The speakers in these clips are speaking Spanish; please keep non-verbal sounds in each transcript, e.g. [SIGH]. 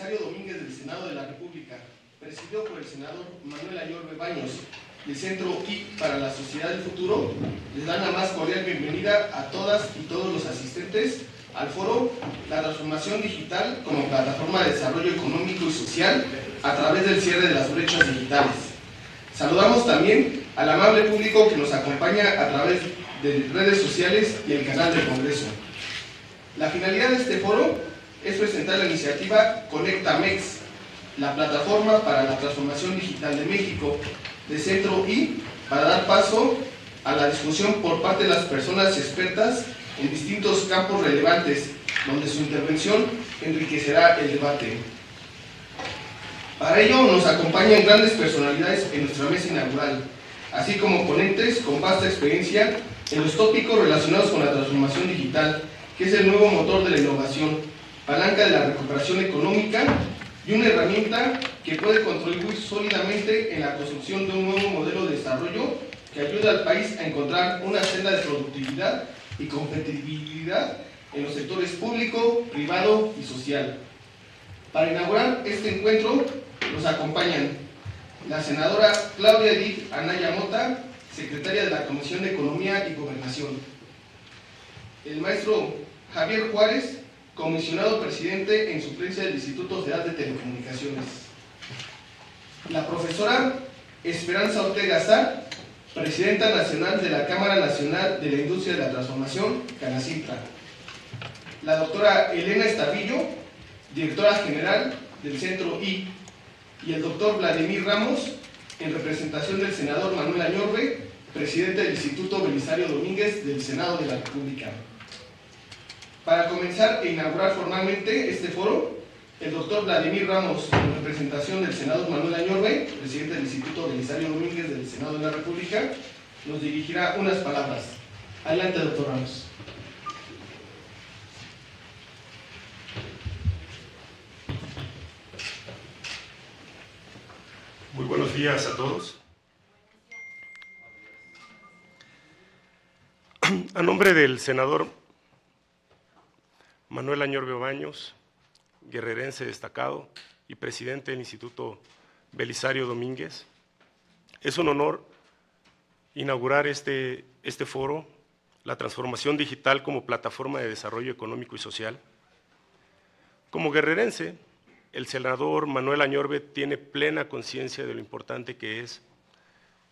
Belisario Domínguez del Senado de la República, presidido por el senador Manuel Ayorbe Baños, del Centro I para la Sociedad del Futuro, les dan la más cordial bienvenida a todas y todos los asistentes al foro La transformación digital como plataforma de desarrollo económico y social a través del cierre de las brechas digitales. Saludamos también al amable público que nos acompaña a través de redes sociales y el canal del Congreso. La finalidad de este foro es presentar la iniciativa ConectaMex, la plataforma para la transformación digital de México, de Centro I, para dar paso a la discusión por parte de las personas expertas en distintos campos relevantes, donde su intervención enriquecerá el debate. Para ello nos acompañan grandes personalidades en nuestra mesa inaugural, así como ponentes con vasta experiencia en los tópicos relacionados con la transformación digital, que es el nuevo motor de la innovación, palanca de la recuperación económica y una herramienta que puede contribuir sólidamente en la construcción de un nuevo modelo de desarrollo que ayude al país a encontrar una senda de productividad y competitividad en los sectores público, privado y social. Para inaugurar este encuentro nos acompañan la senadora Claudia Edith Anaya Mota, secretaria de la Comisión de Economía y Gobernación, el maestro Javier Juárez, comisionado presidente en suplencia del Instituto Federal de Telecomunicaciones, la profesora Esperanza Ortega Sá, presidenta nacional de la Cámara Nacional de la Industria de la Transformación, Canacintra. La doctora Elena Estavillo, directora general del Centro I, y el doctor Vladimir Ramos, en representación del senador Manuel Añorbe, presidente del Instituto Belisario Domínguez del Senado de la República. Para comenzar e inaugurar formalmente este foro, el doctor Vladimir Ramos, en representación del senador Manuel Añorbe, presidente del Instituto Belisario Domínguez del Senado de la República, nos dirigirá unas palabras. Adelante, doctor Ramos. Muy buenos días a todos. A nombre del senador Manuel Añorbe Baños, guerrerense destacado y presidente del Instituto Belisario Domínguez. Es un honor inaugurar este, este foro, la transformación digital como plataforma de desarrollo económico y social. Como guerrerense, el senador Manuel Añorbe tiene plena conciencia de lo importante que es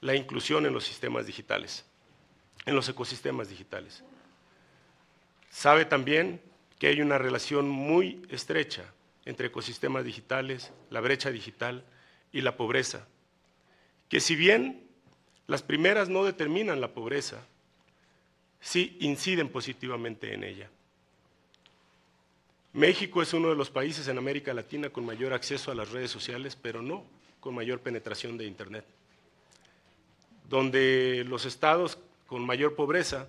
la inclusión en los sistemas digitales, en los ecosistemas digitales. Sabe también que hay una relación muy estrecha entre ecosistemas digitales, la brecha digital y la pobreza, que si bien las primeras no determinan la pobreza, sí inciden positivamente en ella. México es uno de los países en América Latina con mayor acceso a las redes sociales, pero no con mayor penetración de Internet, donde los estados con mayor pobreza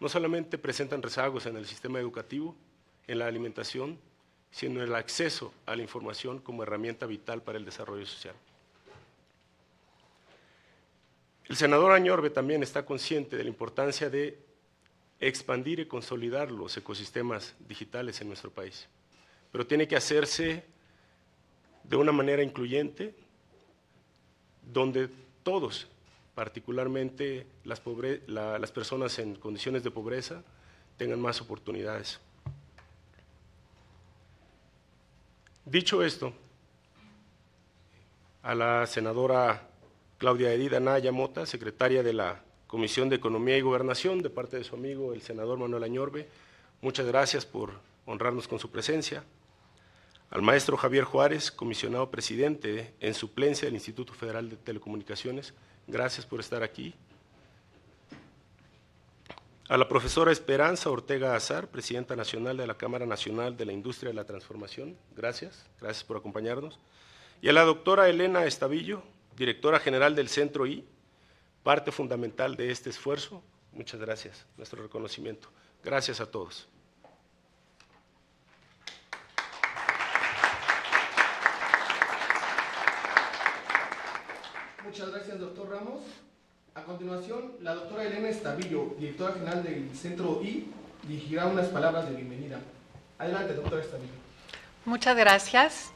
no solamente presentan rezagos en el sistema educativo, en la alimentación, sino el acceso a la información como herramienta vital para el desarrollo social. El senador Añorbe también está consciente de la importancia de expandir y consolidar los ecosistemas digitales en nuestro país, pero tiene que hacerse de una manera incluyente, donde todos, particularmente las, las personas en condiciones de pobreza, tengan más oportunidades. Dicho esto, a la senadora Claudia Edida Naya Mota, secretaria de la Comisión de Economía y Gobernación, de parte de su amigo el senador Manuel Añorbe, muchas gracias por honrarnos con su presencia. Al maestro Javier Juárez, comisionado presidente en suplencia del Instituto Federal de Telecomunicaciones, gracias por estar aquí a la profesora Esperanza Ortega Azar, presidenta nacional de la Cámara Nacional de la Industria de la Transformación. Gracias, gracias por acompañarnos. Y a la doctora Elena Estavillo, directora general del Centro I, parte fundamental de este esfuerzo. Muchas gracias, nuestro reconocimiento. Gracias a todos. Muchas gracias, doctor Ramos. A continuación, la doctora Elena Estavillo, directora general del Centro I, dirigirá unas palabras de bienvenida. Adelante, doctora Estavillo. Muchas gracias.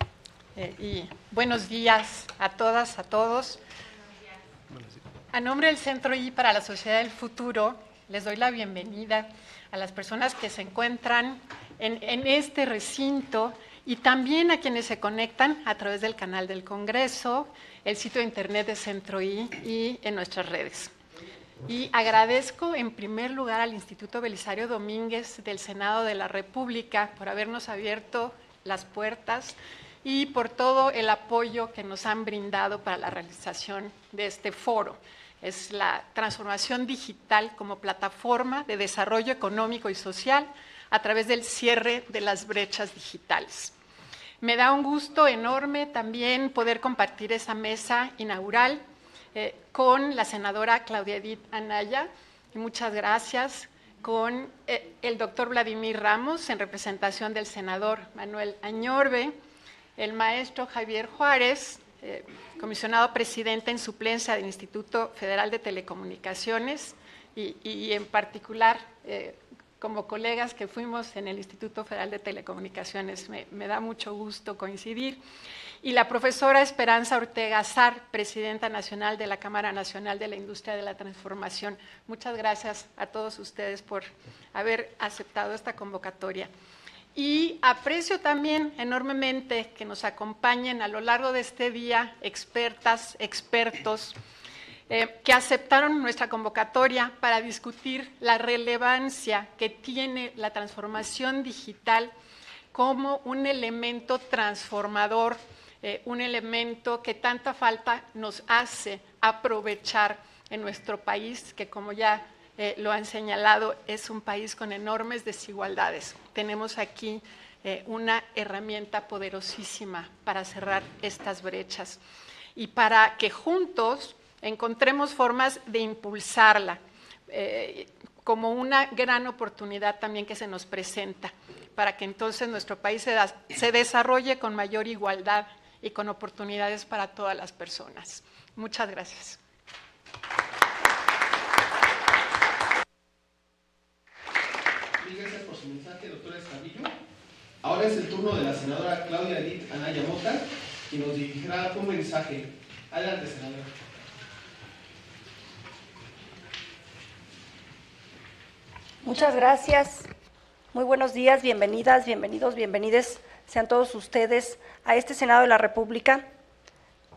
eh, y buenos días a todas, a todos. A nombre del Centro I para la Sociedad del Futuro, les doy la bienvenida a las personas que se encuentran en, en este recinto y también a quienes se conectan a través del canal del Congreso, el sitio de internet de Centro I y en nuestras redes. Y agradezco en primer lugar al Instituto Belisario Domínguez del Senado de la República por habernos abierto las puertas y por todo el apoyo que nos han brindado para la realización de este foro. Es la transformación digital como plataforma de desarrollo económico y social a través del cierre de las brechas digitales. Me da un gusto enorme también poder compartir esa mesa inaugural eh, con la senadora Claudia Edith Anaya. Y muchas gracias con eh, el doctor Vladimir Ramos en representación del senador Manuel Añorbe, el maestro Javier Juárez, eh, comisionado presidente en suplencia del Instituto Federal de Telecomunicaciones y, en particular como colegas que fuimos en el Instituto Federal de Telecomunicaciones. me da mucho gusto coincidir y la profesora Esperanza Ortega Zar, presidenta nacional de la Cámara Nacional de la Industria de la Transformación. Muchas gracias a todos ustedes por haber aceptado esta convocatoria. Y aprecio también enormemente que nos acompañen a lo largo de este día expertas, expertos, eh, que aceptaron nuestra convocatoria para discutir la relevancia que tiene la transformación digital como un elemento transformador eh, un elemento que tanta falta nos hace aprovechar en nuestro país, que como ya eh, lo han señalado, es un país con enormes desigualdades. Tenemos aquí eh, una herramienta poderosísima para cerrar estas brechas y para que juntos encontremos formas de impulsarla como una gran oportunidad también que se nos presenta para que entonces nuestro país se desarrolle con mayor igualdad y con oportunidades para todas las personas. Muchas gracias. Gracias por su mensaje, doctora Escabillo. Ahora es el turno de la senadora Claudia Edith Anaya Mota, quien nos dirigirá un mensaje. Adelante, senadora. Muchas gracias. Muy buenos días, bienvenidas, bienvenidos, bienvenides sean todos ustedes a este Senado de la República.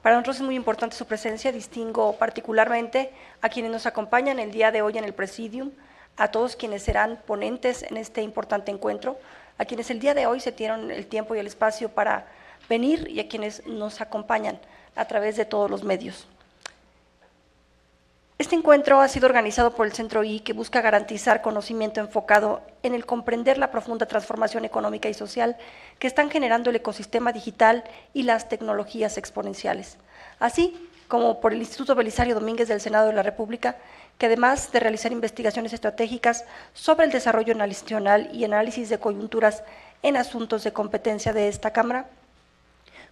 Para nosotros es muy importante su presencia, distingo particularmente a quienes nos acompañan el día de hoy en el Presidium, a todos quienes serán ponentes en este importante encuentro, a quienes el día de hoy se dieron el tiempo y el espacio para venir y a quienes nos acompañan a través de todos los medios. Este encuentro ha sido organizado por el Centro I, que busca garantizar conocimiento enfocado en el comprender la profunda transformación económica y social que están generando el ecosistema digital y las tecnologías exponenciales, así como por el Instituto Belisario Domínguez del Senado de la República, que además de realizar investigaciones estratégicas sobre el desarrollo nacional y análisis de coyunturas en asuntos de competencia de esta Cámara,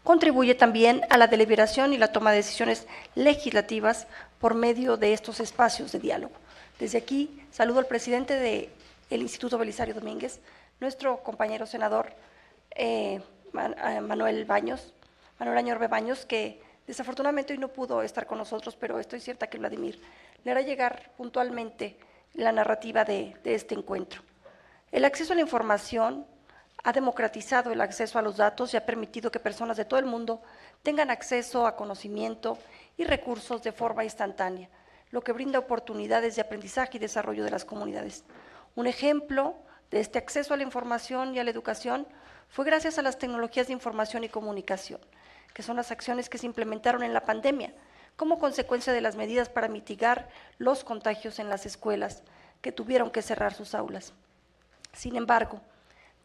contribuye también a la deliberación y la toma de decisiones legislativas por medio de estos espacios de diálogo. Desde aquí saludo al presidente del Instituto Belisario Domínguez, nuestro compañero senador eh, eh, Manuel Baños, Manuel Añorbe Baños, que desafortunadamente hoy no pudo estar con nosotros, pero estoy cierta que Vladimir le hará llegar puntualmente la narrativa de este encuentro. El acceso a la información ha democratizado el acceso a los datos y ha permitido que personas de todo el mundo tengan acceso a conocimiento y recursos de forma instantánea, lo que brinda oportunidades de aprendizaje y desarrollo de las comunidades. Un ejemplo de este acceso a la información y a la educación fue gracias a las tecnologías de información y comunicación, que son las acciones que se implementaron en la pandemia como consecuencia de las medidas para mitigar los contagios en las escuelas que tuvieron que cerrar sus aulas. Sin embargo,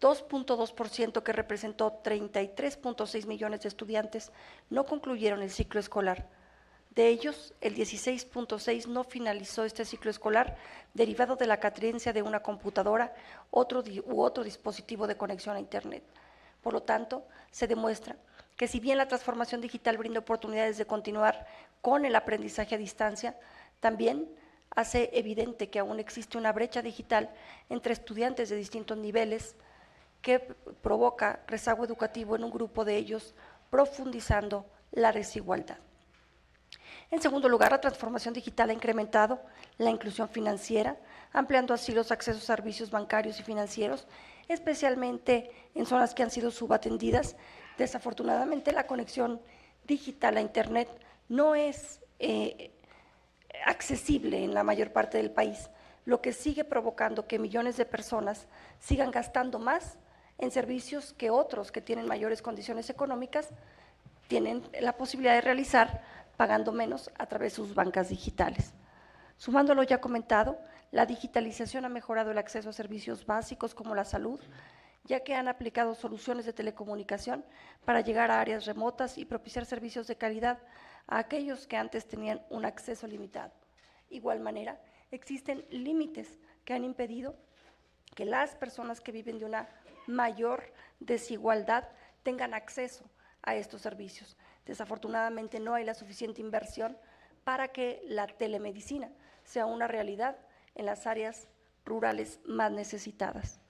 2.2%, que representó 33.6 millones de estudiantes, no concluyeron el ciclo escolar. De ellos, el 16.6 no finalizó este ciclo escolar derivado de la carencia de una computadora u otro dispositivo de conexión a Internet. Por lo tanto, se demuestra que si bien la transformación digital brinda oportunidades de continuar con el aprendizaje a distancia, también hace evidente que aún existe una brecha digital entre estudiantes de distintos niveles, que provoca rezago educativo en un grupo de ellos profundizando la desigualdad. En segundo lugar, la transformación digital ha incrementado la inclusión financiera, ampliando así los accesos a servicios bancarios y financieros, especialmente en zonas que han sido subatendidas. Desafortunadamente, la conexión digital a Internet no es eh, accesible en la mayor parte del país, lo que sigue provocando que millones de personas sigan gastando más en servicios que otros que tienen mayores condiciones económicas tienen la posibilidad de realizar pagando menos a través de sus bancas digitales. Sumando lo ya comentado, la digitalización ha mejorado el acceso a servicios básicos como la salud, ya que han aplicado soluciones de telecomunicación para llegar a áreas remotas y propiciar servicios de calidad a aquellos que antes tenían un acceso limitado. Igual manera, existen límites que han impedido que las personas que viven de una mayor desigualdad tengan acceso a estos servicios. Desafortunadamente no hay la suficiente inversión para que la telemedicina sea una realidad en las áreas rurales más necesitadas.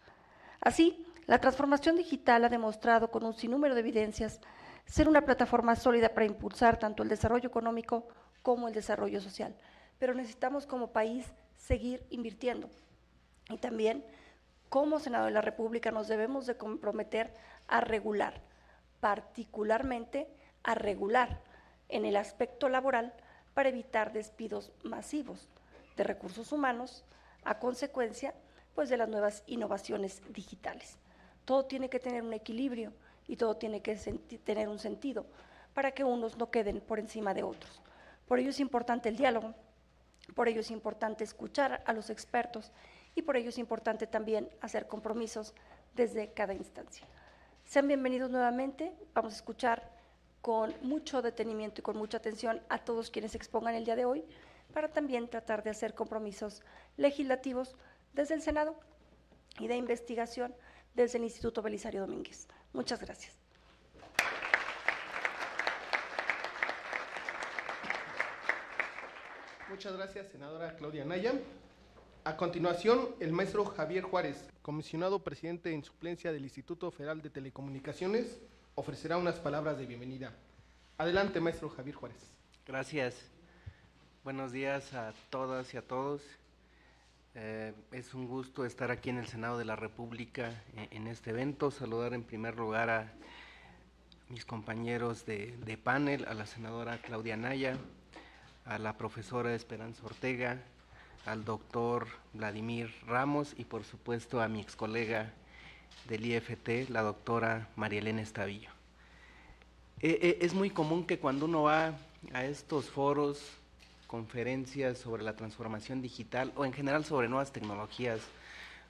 Así, la transformación digital ha demostrado con un sinnúmero de evidencias ser una plataforma sólida para impulsar tanto el desarrollo económico como el desarrollo social. Pero necesitamos como país seguir invirtiendo. Y también, como Senado de la República, nos debemos de comprometer a regular, particularmente a regular en el aspecto laboral para evitar despidos masivos de recursos humanos a consecuencia pues, de las nuevas innovaciones digitales. Todo tiene que tener un equilibrio y todo tiene que tener un sentido para que unos no queden por encima de otros. Por ello es importante el diálogo, por ello es importante escuchar a los expertos y por ello es importante también hacer compromisos desde cada instancia. Sean bienvenidos nuevamente, vamos a escuchar con mucho detenimiento y con mucha atención a todos quienes expongan el día de hoy para también tratar de hacer compromisos legislativos desde el Senado y de investigación desde el Instituto Belisario Domínguez. Muchas gracias. Muchas gracias, senadora Claudia Naya. A continuación, el maestro Javier Juárez, comisionado presidente en suplencia del Instituto Federal de Telecomunicaciones, ofrecerá unas palabras de bienvenida. Adelante, maestro Javier Juárez. Gracias. Buenos días a todas y a todos. Eh, es un gusto estar aquí en el Senado de la República en, en, este evento. Saludar en primer lugar a mis compañeros de, de, panel, a la senadora Claudia Naya, a la profesora Esperanza Ortega, al doctor Vladimir Ramos y por supuesto a mi ex colega del IFT, la doctora María Elena Estavillo. Eh, eh, es muy común que cuando uno va a estos foros, conferencias sobre la transformación digital o en general sobre nuevas tecnologías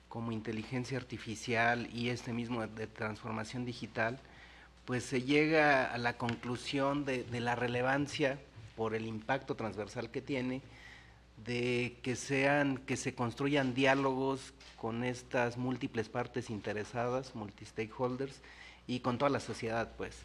como inteligencia artificial y este mismo de transformación digital, pues se llega a la conclusión de, de la relevancia por el impacto transversal que tiene, de que sean, que se construyan diálogos con estas múltiples partes interesadas, multi-stakeholders, y con toda la sociedad, pues.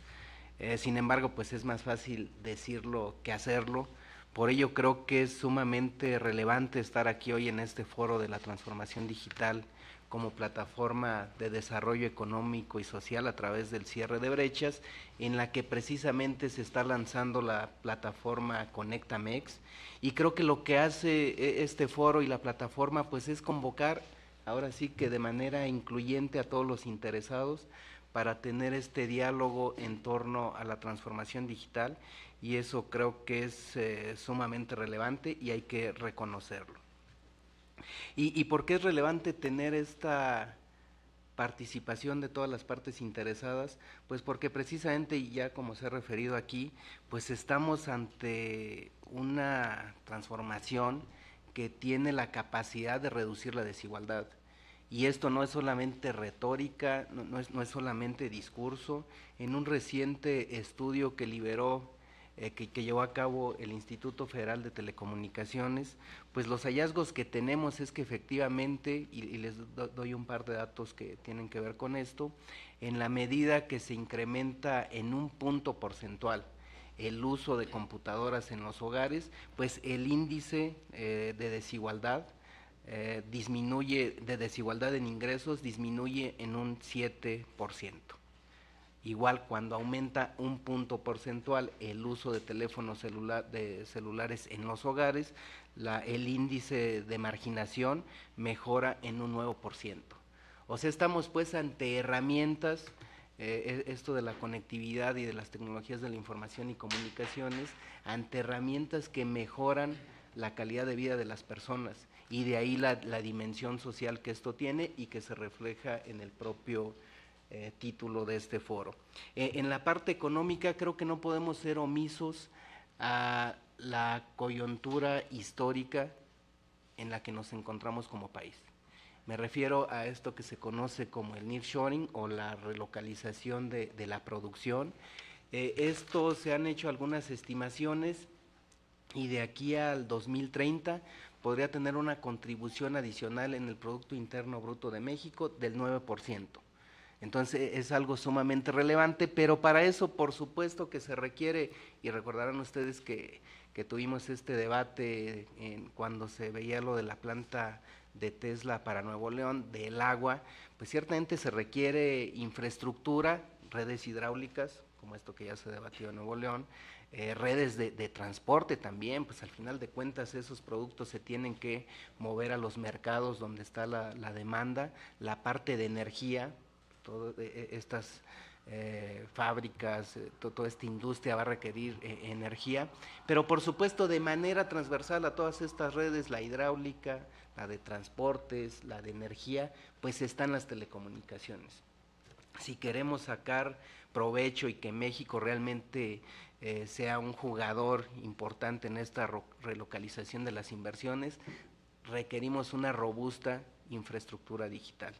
Eh, sin embargo, pues es más fácil decirlo que hacerlo. Por ello creo que es sumamente relevante estar aquí hoy en este foro de la transformación digital como plataforma de desarrollo económico y social a través del cierre de brechas, en la que precisamente se está lanzando la plataforma Conectamex. Y creo que lo que hace e, este foro y la plataforma pues es convocar ahora sí que de manera incluyente a todos los interesados para tener este diálogo en torno a la transformación digital y eso creo que es eh, sumamente relevante y hay que reconocerlo. ¿Y, ¿Y por qué es relevante tener esta participación de todas las partes interesadas? Pues porque precisamente, y ya como se ha referido aquí, pues estamos ante una transformación que tiene la capacidad de reducir la desigualdad. Y esto no es solamente retórica, no, no, es, no es solamente discurso. En un reciente estudio que liberó eh, que, llevó a cabo el Instituto Federal de Telecomunicaciones, pues los hallazgos que tenemos es que efectivamente, y, les do, doy un par de datos que tienen que ver con esto, en la medida que se incrementa en un punto porcentual el uso de computadoras en los hogares, pues el índice eh, de desigualdad eh, disminuye, de desigualdad en ingresos, disminuye en un 7%. Igual cuando aumenta un punto porcentual el uso de teléfonos celular, de celulares en los hogares, el índice de marginación mejora en un nuevo por ciento. O sea, estamos pues ante herramientas, eh, e, esto de la conectividad y de las tecnologías de la información y comunicaciones, ante herramientas que mejoran la calidad de vida de las personas y de ahí la, la dimensión social que esto tiene y que se refleja en el propio eh, título de este foro. Eh, en la parte económica creo que no podemos ser omisos a la coyuntura histórica en la que nos encontramos como país. Me refiero a esto que se conoce como el nearshoring o la relocalización de, la producción. Eh, esto se han hecho algunas estimaciones y de aquí al 2030 podría tener una contribución adicional en el Producto Interno Bruto de México del 9%. Entonces es algo sumamente relevante, pero para eso por supuesto que se requiere, y recordarán ustedes que, tuvimos este debate en, cuando se veía lo de la planta de Tesla para Nuevo León, del agua, pues ciertamente se requiere infraestructura, redes hidráulicas, como esto que ya se debatió en Nuevo León, eh, redes de, transporte también, pues al final de cuentas esos productos se tienen que mover a los mercados donde está la demanda, la parte de energía, todas eh, estas eh, fábricas, eh, to, toda esta industria va a requerir eh, energía, pero por supuesto de manera transversal a todas estas redes, la hidráulica, la de transportes, la de energía, pues están las telecomunicaciones. Si queremos sacar provecho y que México realmente sea un jugador importante en esta relocalización de las inversiones, requerimos una robusta infraestructura digital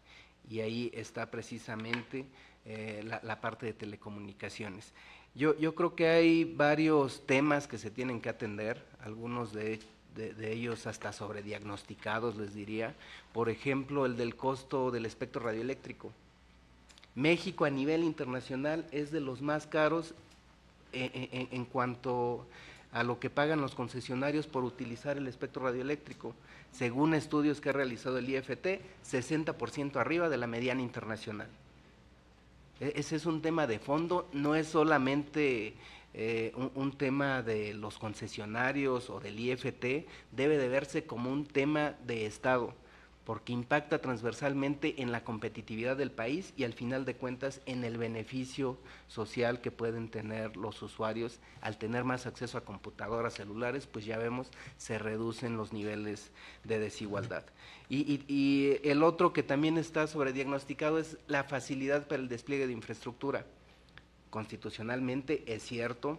y ahí está precisamente eh, la, parte de telecomunicaciones. Yo, yo, creo que hay varios temas que se tienen que atender, algunos de, de, ellos hasta sobrediagnosticados, les diría. Por ejemplo, el del costo del espectro radioeléctrico. México a nivel internacional es de los más caros en, en, en cuanto a lo que pagan los concesionarios por utilizar el espectro radioeléctrico. Según estudios que ha realizado el IFT, 60% arriba de la mediana internacional. E ese es un tema de fondo, no es solamente eh, un, un, tema de los concesionarios o del IFT, debe de verse como un tema de Estado porque impacta transversalmente en la competitividad del país y al final de cuentas en el beneficio social que pueden tener los usuarios al tener más acceso a computadoras celulares, pues ya vemos se reducen los niveles de desigualdad. Y, el otro que también está sobrediagnosticado es la facilidad para el despliegue de infraestructura. Constitucionalmente es cierto,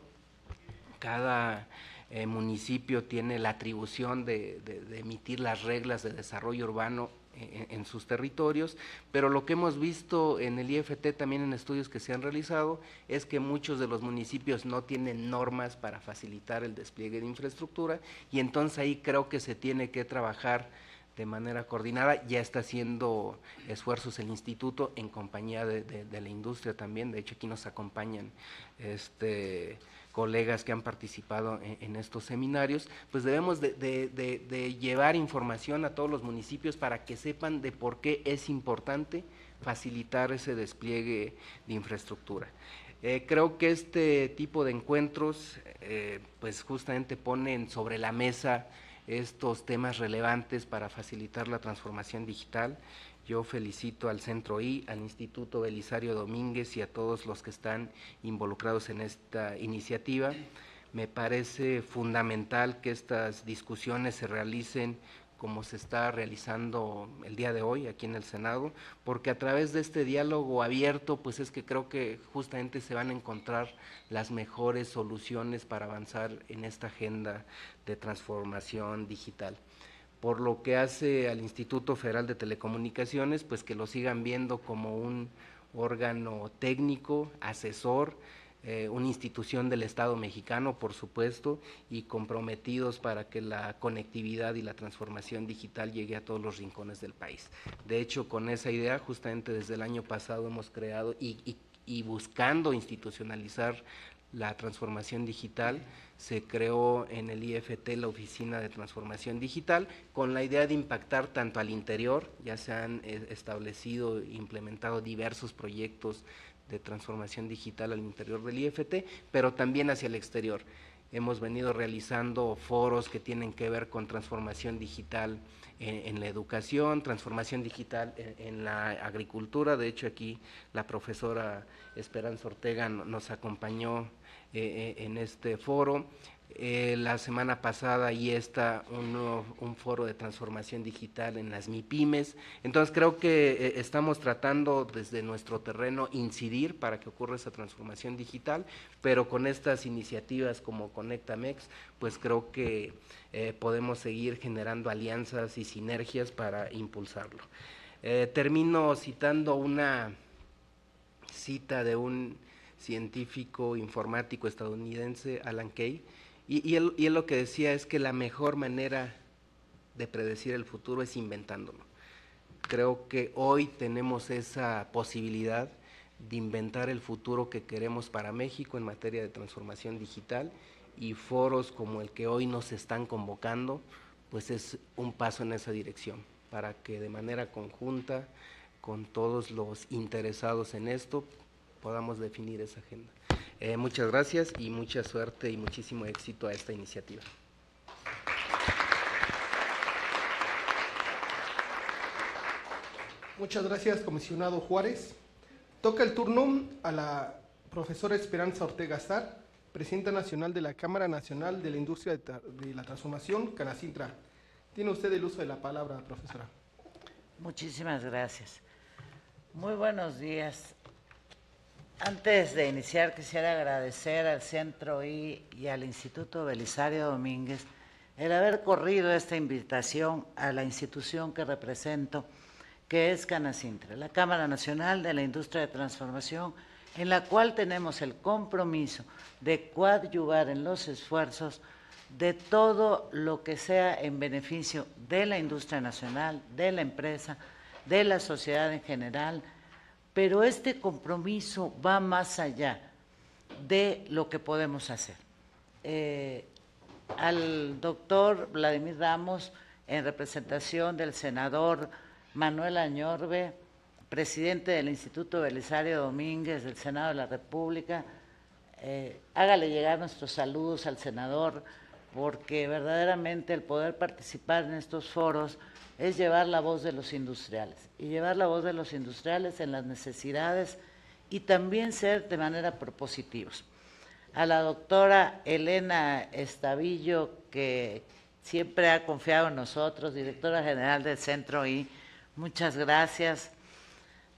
cada eh, municipio tiene la atribución de, emitir las reglas de desarrollo urbano en, en, sus territorios, pero lo que hemos visto en el IFT también en estudios que se han realizado es que muchos de los municipios no tienen normas para facilitar el despliegue de infraestructura y entonces ahí creo que se tiene que trabajar de manera coordinada, ya está haciendo esfuerzos el instituto en compañía de, de, de la industria también, de hecho aquí nos acompañan este, colegas que han participado en, estos seminarios, pues debemos de, de, de, de, llevar información a todos los municipios para que sepan de por qué es importante facilitar ese despliegue de infraestructura. Eh, creo que este tipo de encuentros, eh, pues justamente ponen sobre la mesa estos temas relevantes para facilitar la transformación digital. Yo felicito al Centro I, al Instituto Belisario Domínguez y a todos los que están involucrados en esta iniciativa. Me parece fundamental que estas discusiones se realicen como se está realizando el día de hoy aquí en el Senado, porque a través de este diálogo abierto, pues es que creo que justamente se van a encontrar las mejores soluciones para avanzar en esta agenda de transformación digital por lo que hace al Instituto Federal de Telecomunicaciones, pues que lo sigan viendo como un órgano técnico, asesor, eh, una institución del Estado mexicano, por supuesto, y comprometidos para que la conectividad y la transformación digital llegue a todos los rincones del país. De hecho, con esa idea, justamente desde el año pasado hemos creado y, buscando institucionalizar la transformación digital, se creó en el IFT la Oficina de Transformación Digital con la idea de impactar tanto al interior, ya se han eh, establecido e implementado diversos proyectos de transformación digital al interior del IFT, pero también hacia el exterior. Hemos venido realizando foros que tienen que ver con transformación digital en, la educación, transformación digital en, la agricultura. De hecho, aquí la profesora Esperanza Ortega nos acompañó eh, eh, en este foro. Eh, la semana pasada y está un, foro de transformación digital en las MIPIMES. Entonces creo que estamos tratando desde nuestro terreno incidir para que ocurra esa transformación digital, pero con estas iniciativas como Conectamex, pues creo que podemos seguir generando alianzas y sinergias para impulsarlo. termino citando una cita de un científico informático estadounidense, Alan Kay, y, él, lo que decía es que la mejor manera de predecir el futuro es inventándolo. Creo que hoy tenemos esa posibilidad de inventar el futuro que queremos para México en materia de transformación digital y foros como el que hoy nos están convocando, pues es un paso en esa dirección, para que de manera conjunta, con todos los interesados en esto, podamos definir esa agenda. Eh, muchas gracias y mucha suerte y muchísimo éxito a esta iniciativa. Muchas gracias, comisionado Juárez. Toca el turno a la profesora Esperanza Ortega Sar, presidenta nacional de la Cámara Nacional de la Industria de la Transformación, Canacintra. Tiene usted el uso de la palabra, profesora. Muchísimas gracias. Muy buenos días antes de iniciar, quisiera agradecer al Centro y al Instituto Belisario Domínguez el haber corrido esta invitación a la institución que represento, que es Canacintra, la Cámara Nacional de la Industria de Transformación, en la cual tenemos el compromiso de coadyuvar en los esfuerzos de todo lo que sea en beneficio de la industria nacional, de la empresa, de la sociedad en general, pero este compromiso va más allá de lo que podemos hacer. Eh, al doctor Vladimir Ramos, en representación del senador Manuel Añorbe, presidente del Instituto Belisario Domínguez del Senado de la República, eh, hágale llegar nuestros saludos al senador, porque verdaderamente el poder participar en estos foros es llevar la voz de los industriales y llevar la voz de los industriales en las necesidades y también ser de manera propositivos. A la doctora Elena Estavillo, que siempre ha confiado en nosotros, directora general del Centro I, muchas gracias.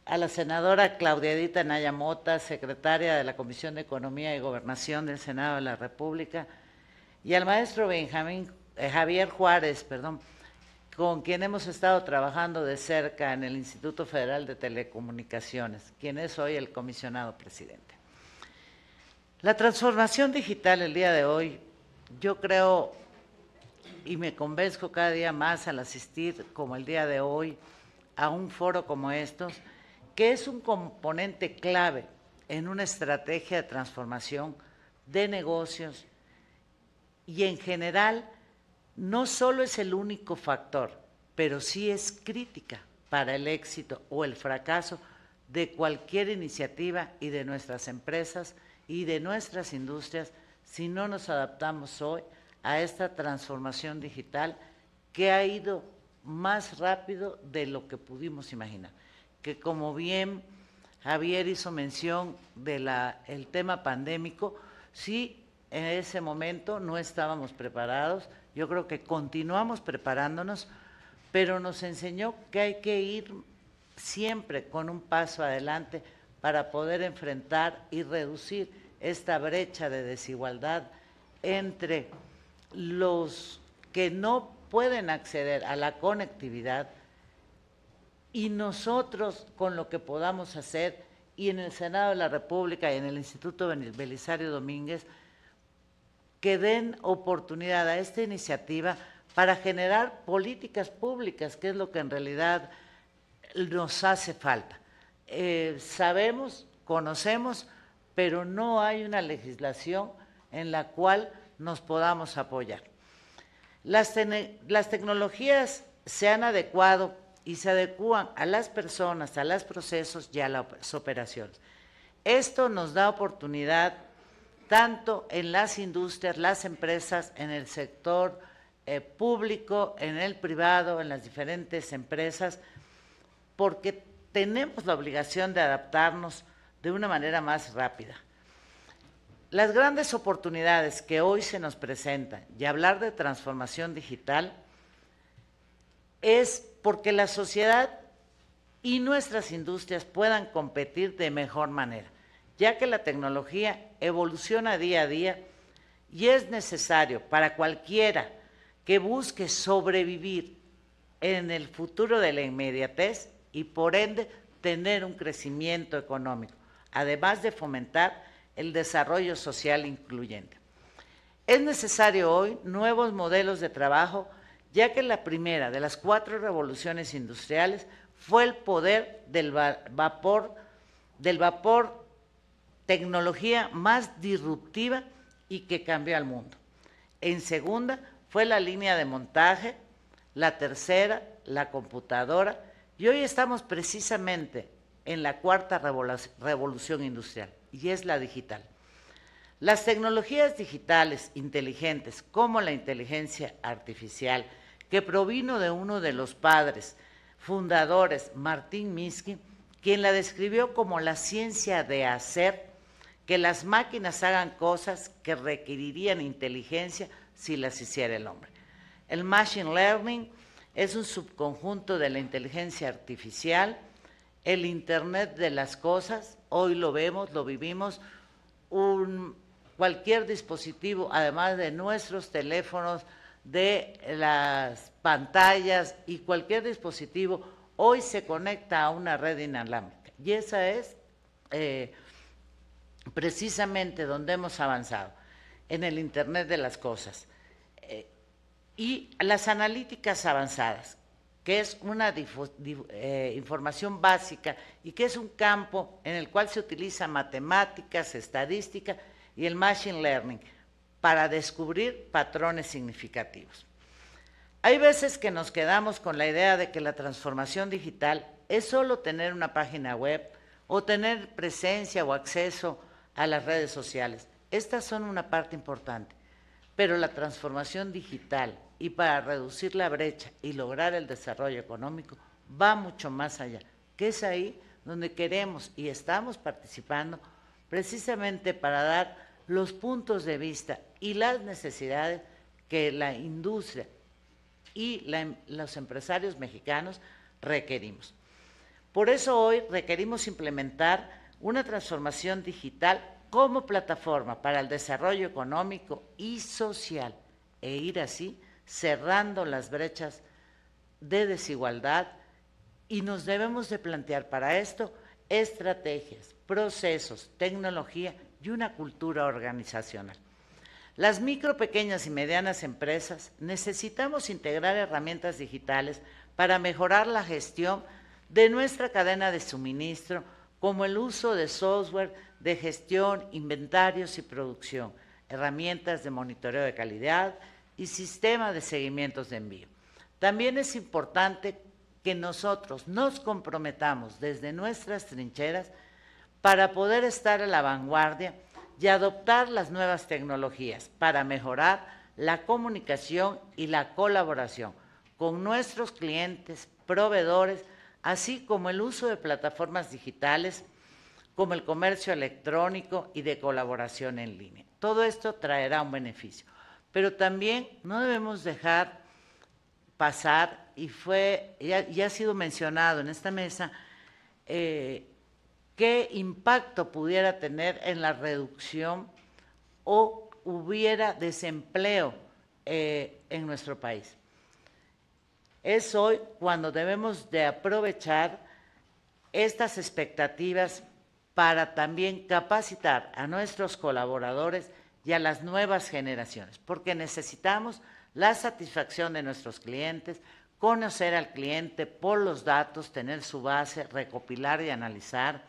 A la senadora Claudia Edita Naya Mota, secretaria de la Comisión de Economía y Gobernación del Senado de la República, y al maestro Benjamín, eh, Javier Juárez, perdón, con quien hemos estado trabajando de cerca en el Instituto Federal de Telecomunicaciones, quien es hoy el comisionado presidente. La transformación digital el día de hoy, yo creo y me convenzco cada día más al asistir, como el día de hoy, a un foro como estos, que es un componente clave en una estrategia de transformación de negocios y en general no solo es el único factor, pero sí es crítica para el éxito o el fracaso de cualquier iniciativa y de nuestras empresas y de nuestras industrias si no nos adaptamos hoy a esta transformación digital que ha ido más rápido de lo que pudimos imaginar. Que como bien Javier hizo mención del el tema pandémico, sí, en ese momento no estábamos preparados, yo creo que continuamos preparándonos, pero nos enseñó que hay que ir siempre con un paso adelante para poder enfrentar y reducir esta brecha de desigualdad entre los que no pueden acceder a la conectividad y nosotros con lo que podamos hacer. Y en el Senado de la República y en el Instituto Belisario Domínguez que den oportunidad a esta iniciativa para generar políticas públicas, que es lo que en realidad nos hace falta. Eh, sabemos, conocemos, pero no hay una legislación en la cual nos podamos apoyar. Las, las tecnologías se han adecuado y se adecúan a las personas, a los procesos y a las operaciones. Esto nos da oportunidad tanto en las industrias, las empresas, en el sector eh, público, en el privado, en las diferentes empresas, porque tenemos la obligación de adaptarnos de una manera más rápida. Las grandes oportunidades que hoy se nos presentan y hablar de transformación digital es porque la sociedad y nuestras industrias puedan competir de mejor manera, ya que la tecnología evoluciona día a día y es necesario para cualquiera que busque sobrevivir en el futuro de la inmediatez y por ende tener un crecimiento económico, además de fomentar el desarrollo social incluyente. Es necesario hoy nuevos modelos de trabajo, ya que la primera de las cuatro revoluciones industriales fue el poder del vapor, del vapor tecnología más disruptiva y que cambió al mundo. En segunda fue la línea de montaje, la tercera, la computadora, y hoy estamos precisamente en la cuarta revolución industrial, y es la digital. Las tecnologías digitales inteligentes, como la inteligencia artificial, que provino de uno de los padres fundadores, Martín Minsky, quien la describió como la ciencia de hacer que las máquinas hagan cosas que requerirían inteligencia si las hiciera el hombre. El Machine Learning es un subconjunto de la inteligencia artificial, el Internet de las cosas, hoy lo vemos, lo vivimos, cualquier dispositivo, además de nuestros teléfonos, de las pantallas y cualquier dispositivo hoy se conecta a una red inalámbrica. Y esa es eh, precisamente donde hemos avanzado, en el Internet de las Cosas. Eh, y las analíticas avanzadas, que es una eh, información básica y que es un campo en el cual se utiliza matemáticas, estadística y el machine learning para descubrir patrones significativos. Hay veces que nos quedamos con la idea de que la transformación digital es solo tener una página web o tener presencia o acceso a las redes sociales. Estas son una parte importante, pero la transformación digital y para reducir la brecha y lograr el desarrollo económico va mucho más allá, que es ahí donde queremos y estamos participando precisamente para dar los puntos de vista y las necesidades que la industria y los empresarios mexicanos requerimos. Por eso hoy requerimos implementar una transformación digital como plataforma para el desarrollo económico y social e ir así cerrando las brechas de desigualdad y nos debemos de plantear para esto estrategias, procesos, tecnología y una cultura organizacional. Las micro, pequeñas y medianas empresas necesitamos integrar herramientas digitales para mejorar la gestión de nuestra cadena de suministro, como el uso de software de gestión, inventarios y producción, herramientas de monitoreo de calidad y sistema de seguimientos de envío. También es importante que nosotros nos comprometamos desde nuestras trincheras para poder estar a la vanguardia y adoptar las nuevas tecnologías para mejorar la comunicación y la colaboración con nuestros clientes, proveedores, así como el uso de plataformas digitales como el comercio electrónico y de colaboración en línea. Todo esto traerá un beneficio, pero también no debemos dejar pasar, y fue, ya, ha sido mencionado en esta mesa, eh, qué impacto pudiera tener en la reducción o hubiera desempleo eh, en nuestro país. Es hoy cuando debemos de aprovechar estas expectativas para también capacitar a nuestros colaboradores y a las nuevas generaciones, porque necesitamos la satisfacción de nuestros clientes, conocer al cliente por los datos, tener su base, recopilar y analizar,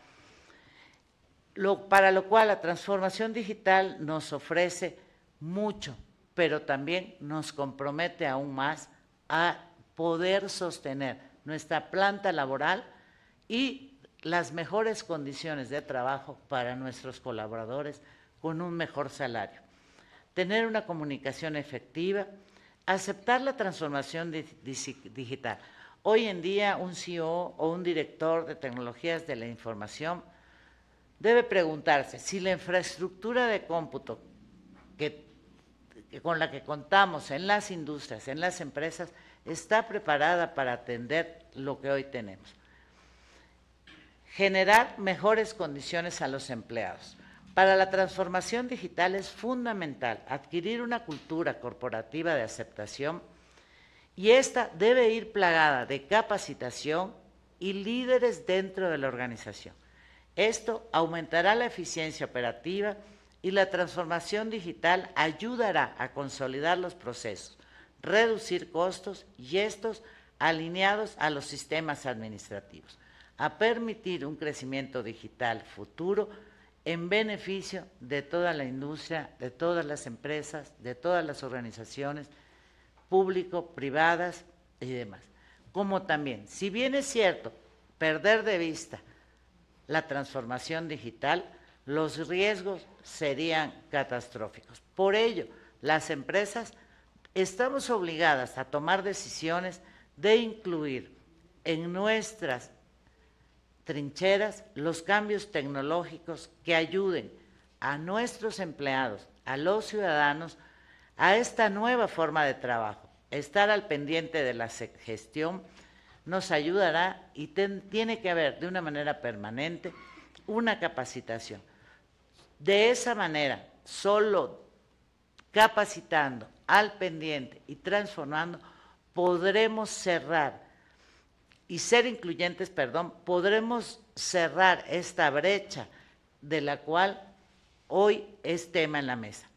para lo cual la transformación digital nos ofrece mucho, pero también nos compromete aún más a poder sostener nuestra planta laboral y las mejores condiciones de trabajo para nuestros colaboradores con un mejor salario. Tener una comunicación efectiva, aceptar la transformación digital. Hoy en día un CEO o un director de tecnologías de la información debe preguntarse si la infraestructura de cómputo que, con la que contamos en las industrias, en las empresas, está preparada para atender lo que hoy tenemos. Generar mejores condiciones a los empleados. Para la transformación digital es fundamental adquirir una cultura corporativa de aceptación y esta debe ir plagada de capacitación y líderes dentro de la organización. Esto aumentará la eficiencia operativa y la transformación digital ayudará a consolidar los procesos, reducir costos y estos alineados a los sistemas administrativos, a permitir un crecimiento digital futuro en beneficio de toda la industria, de todas las empresas, de todas las organizaciones público, privadas y demás. Como también, si bien es cierto, perder de vista la transformación digital, los riesgos serían catastróficos. Por ello, las empresas estamos obligadas a tomar decisiones de incluir en nuestras trincheras los cambios tecnológicos que ayuden a nuestros empleados, a los ciudadanos, a esta nueva forma de trabajo. Estar al pendiente de la gestión nos ayudará y tiene que haber de una manera permanente una capacitación. De esa manera, solo capacitando al pendiente y transformando, podremos cerrar y ser incluyentes, perdón, podremos cerrar esta brecha de la cual hoy es tema en la mesa.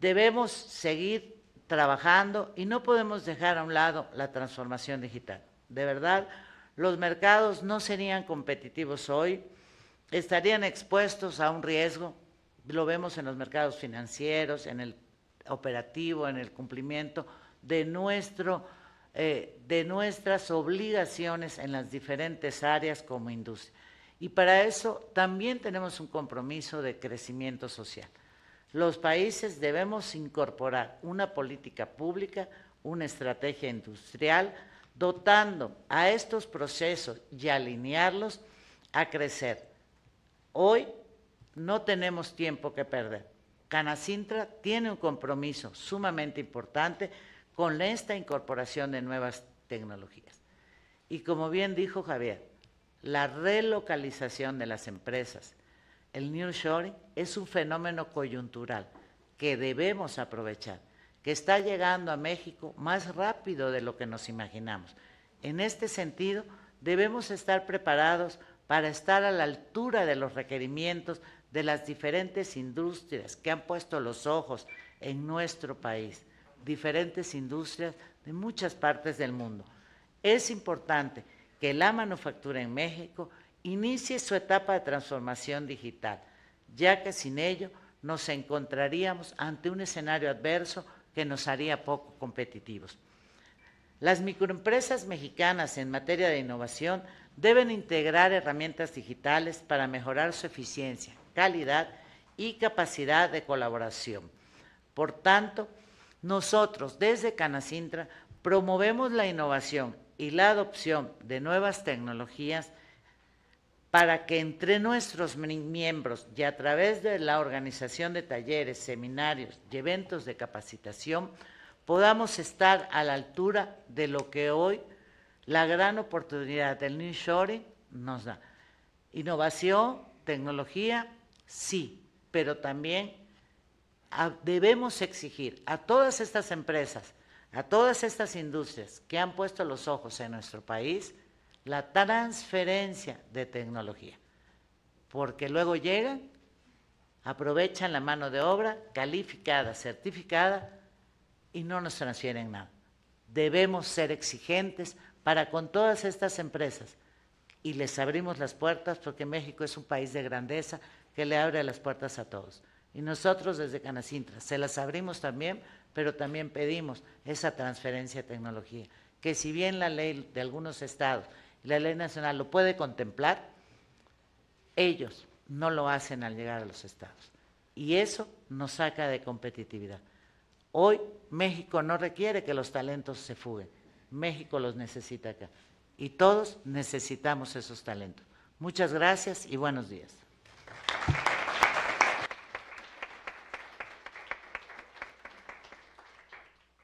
Debemos seguir trabajando y no podemos dejar a un lado la transformación digital. De verdad, los mercados no serían competitivos hoy, estarían expuestos a un riesgo, lo vemos en los mercados financieros, en el operativo, en el cumplimiento de, nuestro, eh, de nuestras obligaciones en las diferentes áreas como industria. Y para eso también tenemos un compromiso de crecimiento social. Los países debemos incorporar una política pública, una estrategia industrial, dotando a estos procesos y alinearlos a crecer. Hoy no tenemos tiempo que perder. Canacintra tiene un compromiso sumamente importante con esta incorporación de nuevas tecnologías. Y como bien dijo Javier, la relocalización de las empresas, el nearshoring, es un fenómeno coyuntural que debemos aprovechar que está llegando a México más rápido de lo que nos imaginamos. En este sentido, debemos estar preparados para estar a la altura de los requerimientos de las diferentes industrias que han puesto los ojos en nuestro país, diferentes industrias de muchas partes del mundo. Es importante que la manufactura en México inicie su etapa de transformación digital, ya que sin ello nos encontraríamos ante un escenario adverso que nos haría poco competitivos. Las microempresas mexicanas en materia de innovación deben integrar herramientas digitales para mejorar su eficiencia, calidad y capacidad de colaboración. Por tanto, nosotros desde Canacintra promovemos la innovación y la adopción de nuevas tecnologías para que entre nuestros miembros y a través de la organización de talleres, seminarios y eventos de capacitación podamos estar a la altura de lo que hoy la gran oportunidad del New Shoring nos da. Innovación, tecnología, sí, pero también debemos exigir a todas estas empresas, a todas estas industrias que han puesto los ojos en nuestro país, la transferencia de tecnología, porque luego llegan, aprovechan la mano de obra calificada, certificada y no nos transfieren nada. Debemos ser exigentes para con todas estas empresas y les abrimos las puertas porque México es un país de grandeza que le abre las puertas a todos. Y nosotros desde Canacintra se las abrimos también, pero también pedimos esa transferencia de tecnología, que si bien la ley de algunos estados la ley nacional lo puede contemplar, ellos no lo hacen al llegar a los estados. Y eso nos saca de competitividad. Hoy México no requiere que los talentos se fuguen, México los necesita acá. Y todos necesitamos esos talentos. Muchas gracias y buenos días.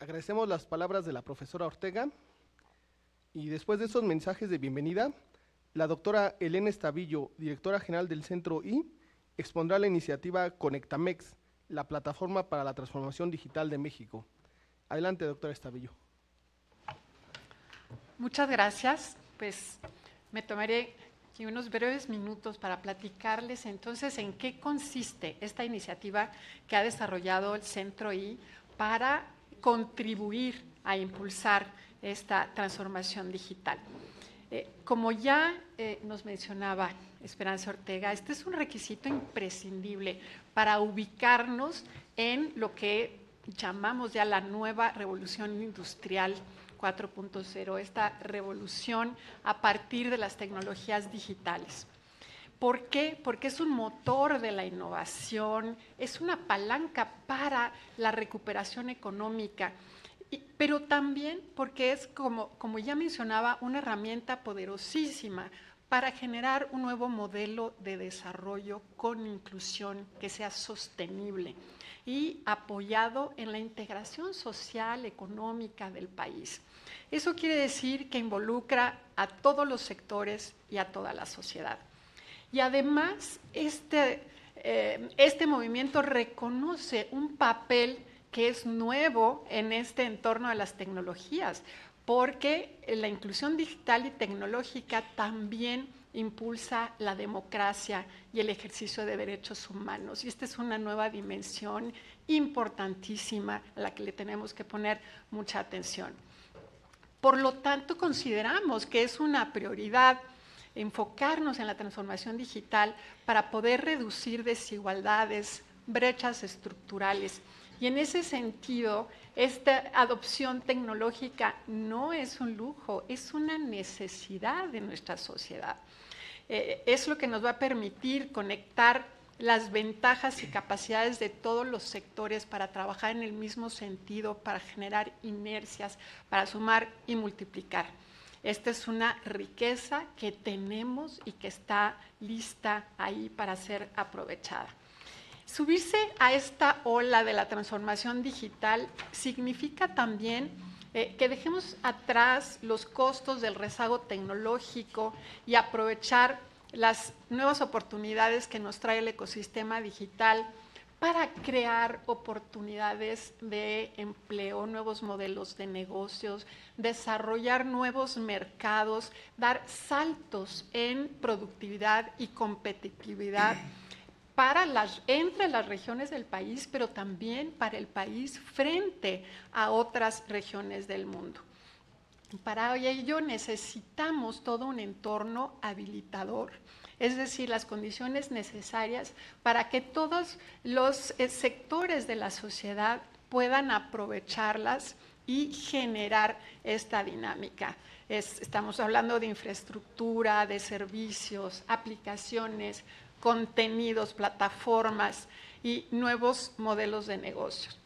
Agradecemos las palabras de la profesora Ortega y después de esos mensajes de bienvenida, la doctora Elena Estavillo, directora general del Centro I, expondrá la iniciativa Conectamex, la plataforma para la transformación digital de México. Adelante, doctora Estavillo. Muchas gracias. Pues me tomaré unos breves minutos para platicarles entonces en qué consiste esta iniciativa que ha desarrollado el Centro I para contribuir a impulsar esta transformación digital. Eh, como ya eh, nos mencionaba Esperanza Ortega, este es un requisito imprescindible para ubicarnos en lo que llamamos ya la nueva revolución industrial 4.0, esta revolución a partir de las tecnologías digitales. ¿Por qué? Porque es un motor de la innovación, es una palanca para la recuperación económica, pero también porque es, como, como ya mencionaba, una herramienta poderosísima para generar un nuevo modelo de desarrollo con inclusión que sea sostenible y apoyado en la integración social, económica del país. Eso quiere decir que involucra a todos los sectores y a toda la sociedad. Y además, este, eh, este movimiento reconoce un papel que es nuevo en este entorno de las tecnologías, porque la inclusión digital y tecnológica también impulsa la democracia y el ejercicio de derechos humanos. Y esta es una nueva dimensión importantísima a la que le tenemos que poner mucha atención. Por lo tanto, consideramos que es una prioridad enfocarnos en la transformación digital para poder reducir desigualdades, brechas estructurales. Y en ese sentido, esta adopción tecnológica no es un lujo, es una necesidad de nuestra sociedad. Eh, es lo que nos va a permitir conectar las ventajas y capacidades de todos los sectores para trabajar en el mismo sentido, para generar inercias, para sumar y multiplicar. Esta es una riqueza que tenemos y que está lista ahí para ser aprovechada. Subirse a esta ola de la transformación digital significa también eh, que dejemos atrás los costos del rezago tecnológico y aprovechar las nuevas oportunidades que nos trae el ecosistema digital para crear oportunidades de empleo, nuevos modelos de negocios, desarrollar nuevos mercados, dar saltos en productividad y competitividad para las, entre las regiones del país, pero también para el país frente a otras regiones del mundo. Para ello necesitamos todo un entorno habilitador, es decir, las condiciones necesarias para que todos los eh, sectores de la sociedad puedan aprovecharlas y generar esta dinámica. estamos hablando de infraestructura, de servicios, aplicaciones, contenidos, plataformas y nuevos modelos de negocios.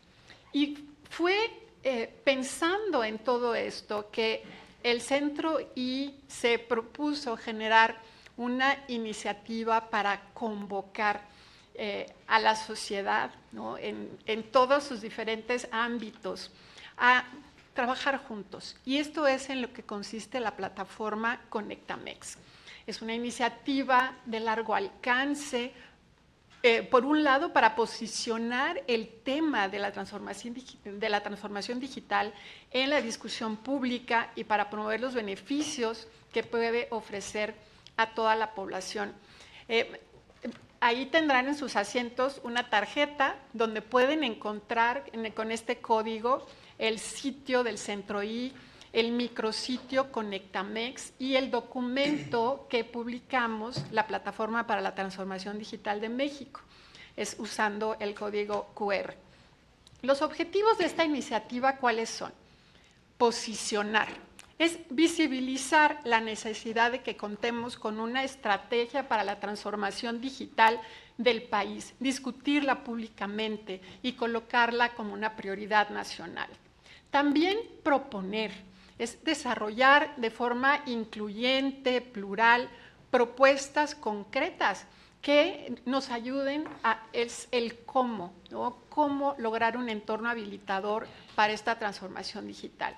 Y fue eh, pensando en todo esto que el centro I se propuso generar una iniciativa para convocar eh, a la sociedad en, todos sus diferentes ámbitos a trabajar juntos. Y esto es en lo que consiste la plataforma Conectamex. Es una iniciativa de largo alcance, eh, por un lado, para posicionar el tema de la, transformación, digital en la discusión pública y para promover los beneficios que puede ofrecer a toda la población. Eh, ahí tendrán en sus asientos una tarjeta donde pueden encontrar con este código el sitio del Centro I, el micrositio Conectamex y el documento [CLEARS THROAT] que publicamos, la Plataforma para la Transformación Digital de México, es usando el código QR. Los objetivos de esta iniciativa, ¿cuáles son? Posicionar es visibilizar la necesidad de que contemos con una estrategia para la transformación digital del país, discutirla públicamente y colocarla como una prioridad nacional. También proponer, es desarrollar de forma incluyente, plural, propuestas concretas que nos ayuden a es el cómo, ¿no? cómo lograr un entorno habilitador para esta transformación digital.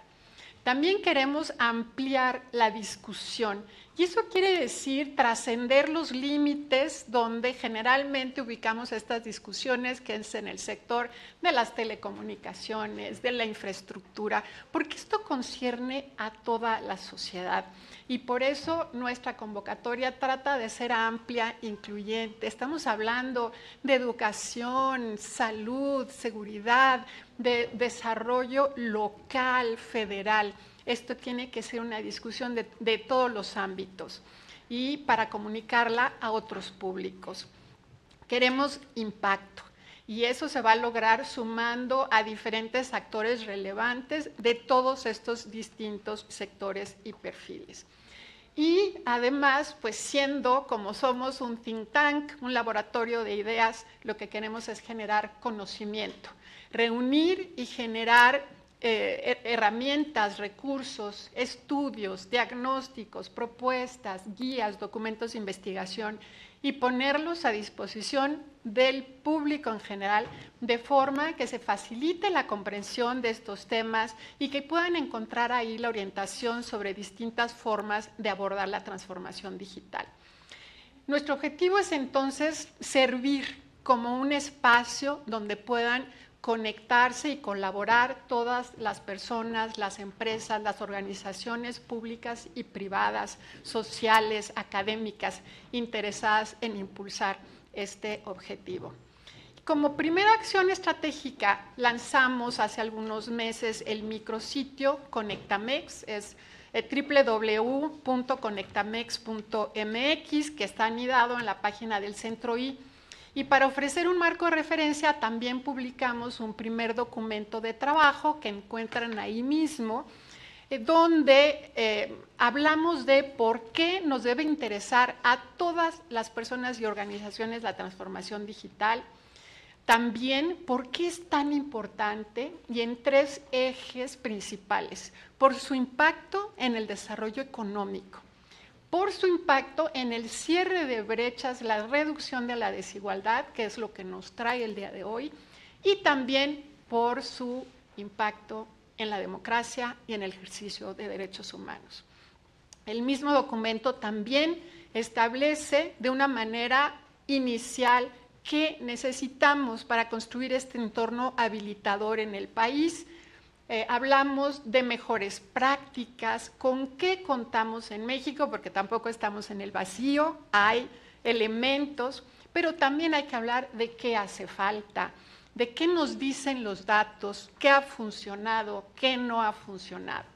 También queremos ampliar la discusión y eso quiere decir trascender los límites donde generalmente ubicamos estas discusiones, que es en el sector de las telecomunicaciones, de la infraestructura, porque esto concierne a toda la sociedad. Y por eso nuestra convocatoria trata de ser amplia, incluyente. Estamos hablando de educación, salud, seguridad, de desarrollo local, federal. Esto tiene que ser una discusión de, todos los ámbitos y para comunicarla a otros públicos. Queremos impacto y eso se va a lograr sumando a diferentes actores relevantes de todos estos distintos sectores y perfiles. Y además, pues siendo como somos un think tank, un laboratorio de ideas, lo que queremos es generar conocimiento, reunir y generar eh, herramientas, recursos, estudios, diagnósticos, propuestas, guías, documentos de investigación y ponerlos a disposición del público en general, de forma que se facilite la comprensión de estos temas y que puedan encontrar ahí la orientación sobre distintas formas de abordar la transformación digital. Nuestro objetivo es entonces servir como un espacio donde puedan conectarse y colaborar todas las personas, las empresas, las organizaciones públicas y privadas, sociales, académicas, interesadas en impulsar este objetivo. Como primera acción estratégica lanzamos hace algunos meses el micrositio Conectamex, es eh, www.conectamex.mx, que está anidado en la página del Centro I y para ofrecer un marco de referencia también publicamos un primer documento de trabajo que encuentran ahí mismo, eh, donde eh, hablamos de por qué nos debe interesar a todas las personas y organizaciones la transformación digital, también por qué es tan importante y en tres ejes principales, por su impacto en el desarrollo económico, por su impacto en el cierre de brechas, la reducción de la desigualdad, que es lo que nos trae el día de hoy, y también por su impacto en la democracia y en el ejercicio de derechos humanos. El mismo documento también establece de una manera inicial qué necesitamos para construir este entorno habilitador en el país, eh, hablamos de mejores prácticas, con qué contamos en México, porque tampoco estamos en el vacío, hay elementos, pero también hay que hablar de qué hace falta, de qué nos dicen los datos, qué ha funcionado, qué no ha funcionado.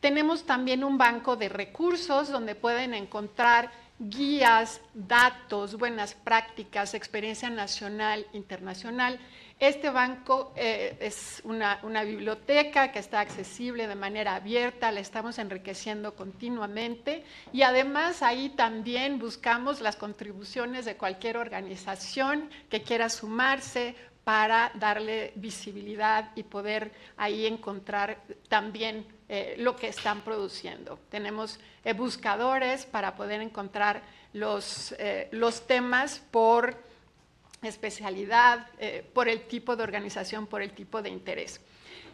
Tenemos también un banco de recursos donde pueden encontrar guías, datos, buenas prácticas, experiencia nacional, internacional este banco eh, es una, biblioteca que está accesible de manera abierta, la estamos enriqueciendo continuamente y además ahí también buscamos las contribuciones de cualquier organización que quiera sumarse para darle visibilidad y poder ahí encontrar también eh, lo que están produciendo. Tenemos eh, buscadores para poder encontrar los, los temas por especialidad, eh, por el tipo de organización, por el tipo de interés.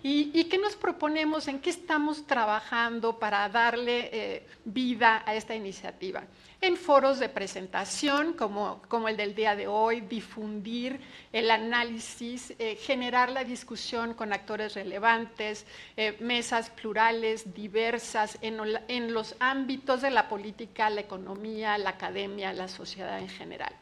¿Y, qué nos proponemos? ¿En qué estamos trabajando para darle eh, vida a esta iniciativa? En foros de presentación, como, como, el del día de hoy, difundir el análisis, eh, generar la discusión con actores relevantes, mesas plurales, diversas, en, en los ámbitos de la política, la economía, la academia, la sociedad en general.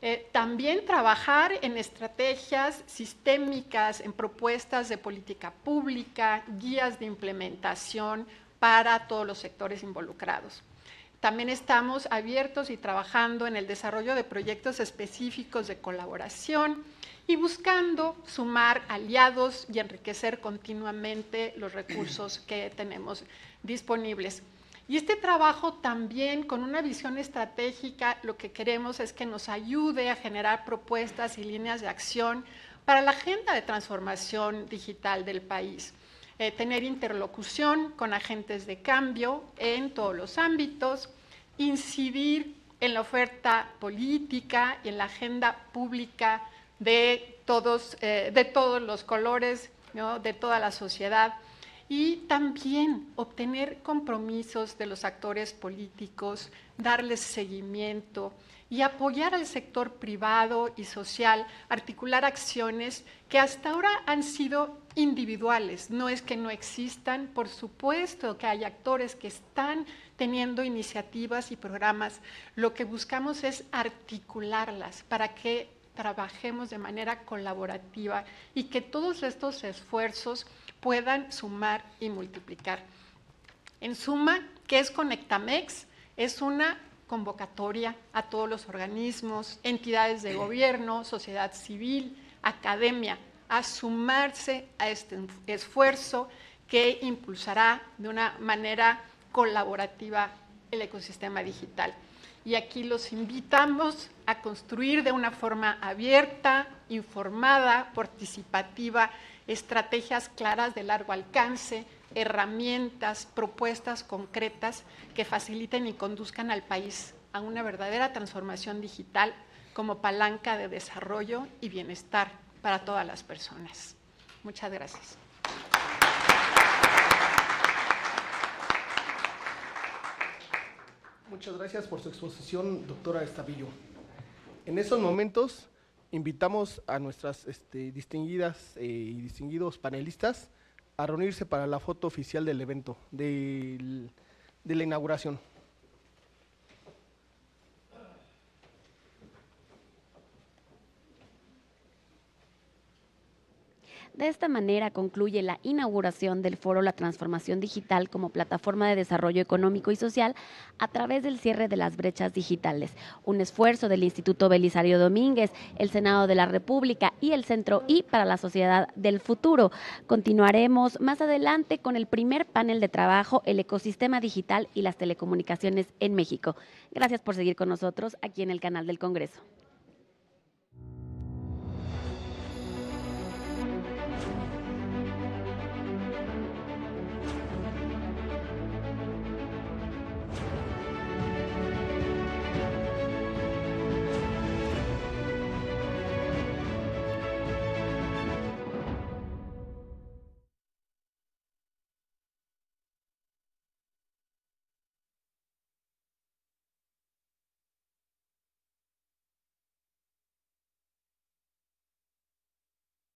Eh, también trabajar en estrategias sistémicas, en propuestas de política pública, guías de implementación para todos los sectores involucrados. También estamos abiertos y trabajando en el desarrollo de proyectos específicos de colaboración y buscando sumar aliados y enriquecer continuamente los recursos que tenemos disponibles. Y este trabajo también con una visión estratégica, lo que queremos es que nos ayude a generar propuestas y líneas de acción para la agenda de transformación digital del país. Eh, tener interlocución con agentes de cambio en todos los ámbitos, incidir en la oferta política y en la agenda pública de todos, eh, de todos los colores, de toda la sociedad y también obtener compromisos de los actores políticos, darles seguimiento y apoyar al sector privado y social, articular acciones que hasta ahora han sido individuales. No es que no existan, por supuesto que hay actores que están teniendo iniciativas y programas. Lo que buscamos es articularlas para que trabajemos de manera colaborativa y que todos estos esfuerzos puedan sumar y multiplicar. En suma, ¿qué es Conectamex? Es una convocatoria a todos los organismos, entidades de gobierno, sociedad civil, academia, a sumarse a este esfuerzo que impulsará de una manera colaborativa el ecosistema digital. Y aquí los invitamos a construir de una forma abierta, informada, participativa estrategias claras de largo alcance, herramientas, propuestas concretas que faciliten y conduzcan al país a una verdadera transformación digital como palanca de desarrollo y bienestar para todas las personas. Muchas gracias. Muchas gracias por su exposición, doctora Estavillo. En esos momentos invitamos a nuestras este, distinguidas eh, y distinguidos panelistas a reunirse para la foto oficial del evento, de la inauguración. De esta manera concluye la inauguración del foro La Transformación Digital como plataforma de desarrollo económico y social a través del cierre de las brechas digitales, un esfuerzo del Instituto Belisario Domínguez, el Senado de la República y el Centro I para la Sociedad del Futuro. Continuaremos más adelante con el primer panel de trabajo, el ecosistema digital y las telecomunicaciones en México. Gracias por seguir con nosotros aquí en el canal del Congreso.